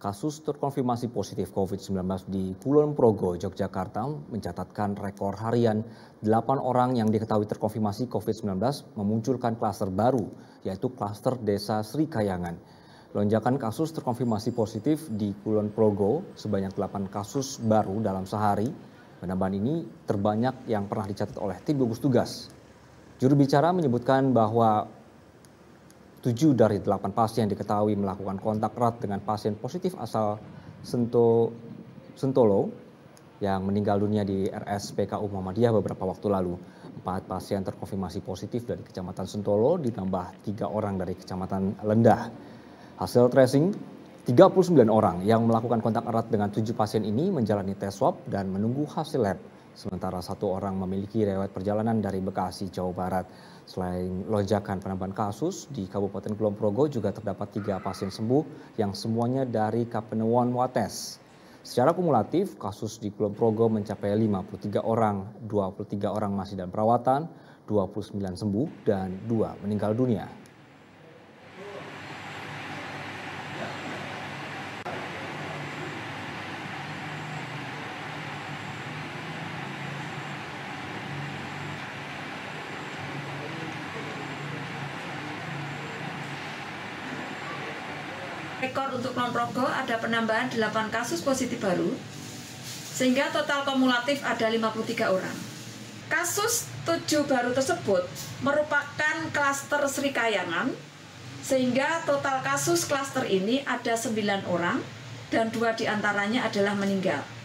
Kasus terkonfirmasi positif COVID-19 di Kulon Progo, Yogyakarta mencatatkan rekor harian 8 orang yang diketahui terkonfirmasi COVID-19 memunculkan klaster baru, yaitu klaster Desa Sri Kayangan. Lonjakan kasus terkonfirmasi positif di Kulon Progo sebanyak 8 kasus baru dalam sehari. Penambahan ini terbanyak yang pernah dicatat oleh tim gugus tugas. Juru bicara menyebutkan bahwa Tujuh dari delapan pasien diketahui melakukan kontak erat dengan pasien positif asal Sento, Sentolo yang meninggal dunia di RSPKU Muhammadiyah beberapa waktu lalu. Empat pasien terkonfirmasi positif dari Kecamatan Sentolo ditambah tiga orang dari Kecamatan Lendah. Hasil tracing 39 orang yang melakukan kontak erat dengan tujuh pasien ini menjalani tes swab dan menunggu hasil lab. Sementara satu orang memiliki riwayat perjalanan dari Bekasi, Jawa Barat. Selain lonjakan penambahan kasus, di Kabupaten Kulon Progo juga terdapat tiga pasien sembuh yang semuanya dari Kapenewon Wates. Secara kumulatif, kasus di Kulon Progo mencapai 53 orang, 23 orang masih dalam perawatan, 29 sembuh, dan 2 meninggal dunia. Rekor untuk Non Progo ada penambahan 8 kasus positif baru, sehingga total kumulatif ada 53 orang. Kasus 7 baru tersebut merupakan klaster Sri Kayangan, sehingga total kasus klaster ini ada 9 orang, dan dua di antaranya adalah meninggal.